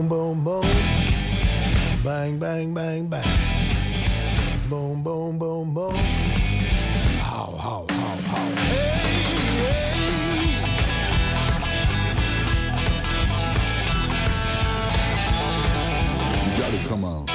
Boom, boom, boom. Bang, bang, bang, bang. Boom, boom, boom, boom. How, how, how, how. Hey, hey. You gotta come out.